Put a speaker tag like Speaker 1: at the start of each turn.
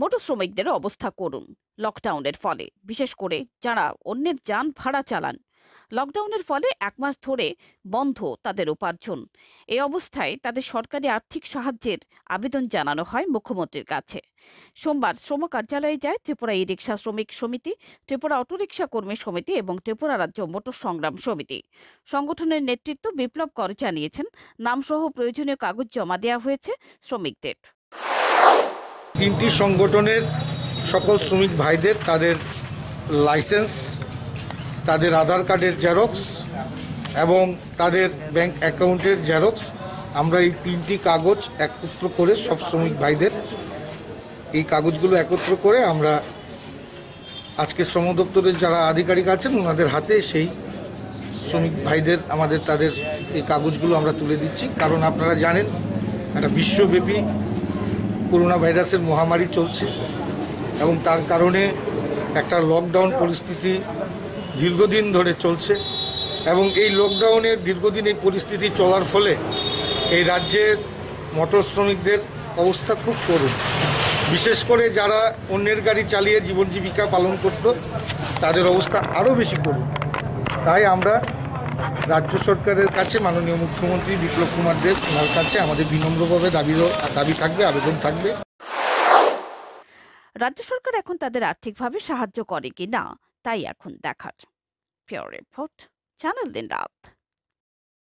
Speaker 1: Motor শ্রমিকদের অবস্থা করুন লকডাউনের ফলে। বিশেষ করে যারা অন্যের যান ভাড়া চালান। লকডাউনের ফলে এক মাস ধরে বন্ধ তাদের উপার্জন। এই অবস্থায় তাদের সরকারি আর্থিক সাহায্যের আবেদন জানানো হয় মুখ্যমন্ত্রীর কাছে। সোমবার শ্রম কার্যালয়ে যায় ত্রিপুরা ই রিক্সা শ্রমিক সমিতি, ত্রিপুরা অটোরিকশা কর্মী সমিতি এবং ত্রিপুরা রাজ্য মোটর সংগ্রাম সমিতি। সংগঠনের নেতৃত্ব বিপ্লব কর জানিয়েছেন। নামসহ প্রয়োজনীয় কাগজ জমা দেওয়া হয়েছে শ্রমিকদের।
Speaker 2: তিনটি সংগঠনের সকল শ্রমিক ভাইদের তাদের লাইসেন্স, তাদের আধার কার্ডের জেরক্স এবং তাদের ব্যাংক অ্যাকাউন্টের জেরক্স। আমরা এই তিনটি কাগজ একত্র করে সব শ্রমিক ভাইদের এই কাগজগুলো একত্র করে আমরা আজকে শ্রম দপ্তরের যারা আধিকারিক আছেন, ওনাদের হাতে সেই শ্রমিক ভাইদের আমাদের তাদের এই কাগজগুলো আমরা তুলে দিচ্ছি। কারণ আপনারা জানেন, একটা বিশ্বব্যাপী করোনা ভাইরাসের মহামারী চলছে এবং তার কারণে একটা লকডাউন পরিস্থিতি দীর্ঘদিন ধরে চলছে এবং এই লকডাউনের দীর্ঘদিন এই পরিস্থিতি চলার ফলে এই রাজ্যের মোটর শ্রমিকদের অবস্থা খুব করুণ। বিশেষ করে যারা অন্যের গাড়ি চালিয়ে জীবন জীবিকা পালন করত, তাদের অবস্থা আরও বেশি করুণ। তাই আমরা রাজ্য সরকারের কাছে মাননীয় মুখ্যমন্ত্রী বিপ্লব কুমার দেব ওনার কাছে আমাদের বিনম্রভাবে দাবি দাবি থাকবে, আবেদন থাকবে।
Speaker 1: রাজ্য সরকার এখন তাদের আর্থিকভাবে সাহায্য করে কি না তাই এখন দেখার। পিওর রিপোর্ট, চ্যানেল দিন রাত।